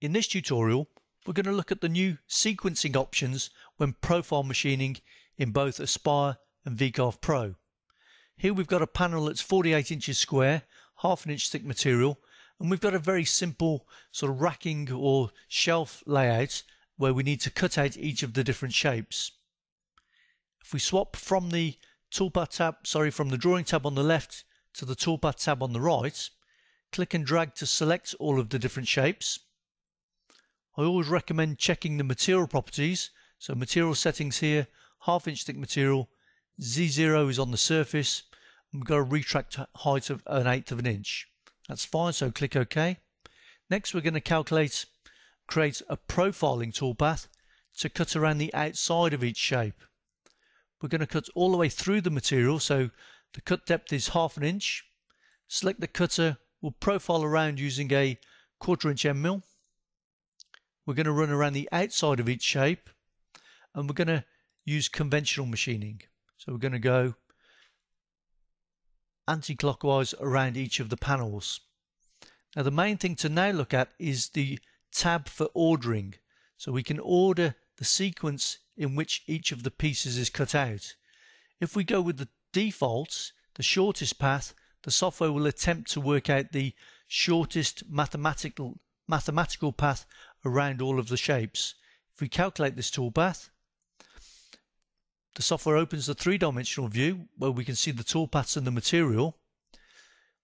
In this tutorial, we're going to look at the new sequencing options when profile machining in both Aspire and VCarve Pro. Here we've got a panel that's 48 inches square, half an inch thick material, and we've got a very simple sort of racking or shelf layout where we need to cut out each of the different shapes. If we swap from the toolpath tab, sorry, from the drawing tab on the left to the toolpath tab on the right, click and drag to select all of the different shapes I always recommend checking the material properties. So material settings here, half inch thick material, Z0 is on the surface. We've got a retract height of an eighth of an inch. That's fine, so click OK. Next we're going to calculate, create a profiling toolpath to cut around the outside of each shape. We're going to cut all the way through the material, so the cut depth is half an inch. Select the cutter, we'll profile around using a quarter inch end mill. We're going to run around the outside of each shape and we're going to use conventional machining. So we're going to go anti-clockwise around each of the panels. Now the main thing to now look at is the tab for ordering. So we can order the sequence in which each of the pieces is cut out. If we go with the defaults, the shortest path, the software will attempt to work out the shortest mathematical mathematical path around all of the shapes. If we calculate this toolpath, the software opens the three-dimensional view where we can see the toolpaths and the material.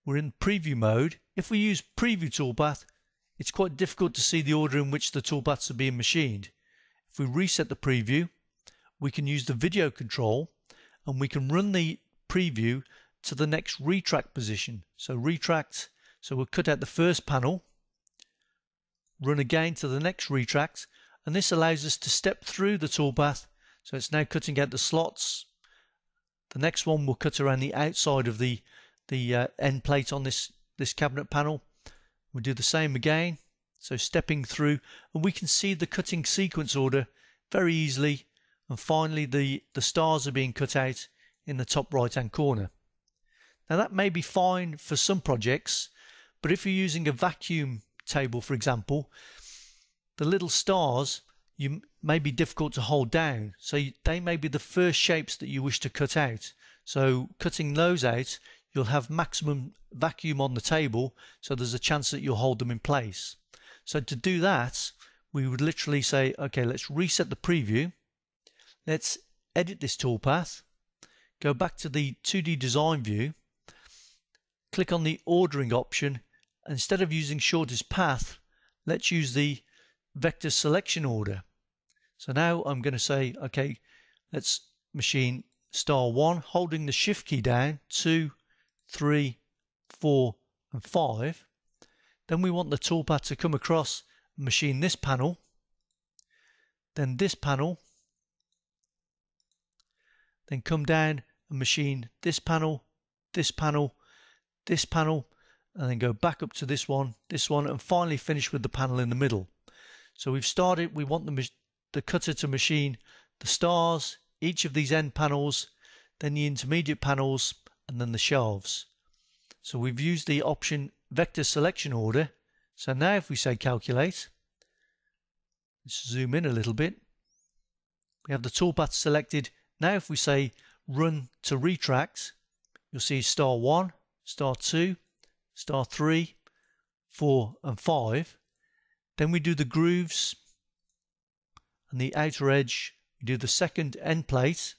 We're in preview mode. If we use preview toolpath, it's quite difficult to see the order in which the toolpaths are being machined. If we reset the preview, we can use the video control and we can run the preview to the next retract position. So retract, so we'll cut out the first panel run again to the next retract and this allows us to step through the toolpath. So it's now cutting out the slots. The next one will cut around the outside of the the uh, end plate on this this cabinet panel. We'll do the same again. So stepping through and we can see the cutting sequence order very easily. And finally the the stars are being cut out in the top right hand corner. Now that may be fine for some projects but if you're using a vacuum table, for example, the little stars you may be difficult to hold down. So they may be the first shapes that you wish to cut out. So cutting those out, you'll have maximum vacuum on the table. So there's a chance that you'll hold them in place. So to do that, we would literally say, okay, let's reset the preview. Let's edit this toolpath. Go back to the 2D design view. Click on the ordering option instead of using shortest path, let's use the vector selection order. So now I'm going to say, okay, let's machine star one, holding the shift key down, two, three, four, and five. Then we want the toolpath to come across machine this panel, then this panel, then come down and machine this panel, this panel, this panel, and then go back up to this one, this one, and finally finish with the panel in the middle. So we've started, we want the, the cutter to machine the stars, each of these end panels, then the intermediate panels, and then the shelves. So we've used the option vector selection order. So now if we say calculate, let's zoom in a little bit. We have the toolpath selected. Now if we say run to retract, you'll see star 1, star 2, star 3, 4 and 5. Then we do the grooves and the outer edge. We do the second end plate.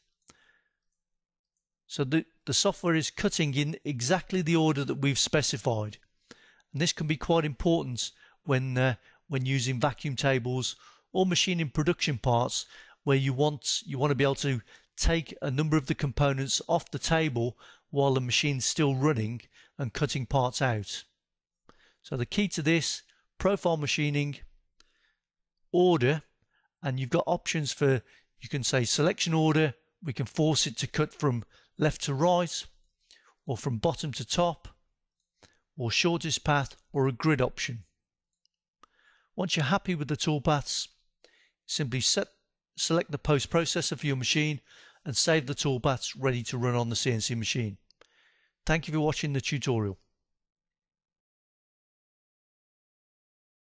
So the, the software is cutting in exactly the order that we've specified. And this can be quite important when, uh, when using vacuum tables or machining production parts where you want, you want to be able to take a number of the components off the table while the machine's still running and cutting parts out. So the key to this, profile machining, order, and you've got options for, you can say selection order, we can force it to cut from left to right, or from bottom to top, or shortest path, or a grid option. Once you're happy with the toolpaths, simply set, select the post processor for your machine and save the toolpaths ready to run on the CNC machine. Thank you for watching the tutorial.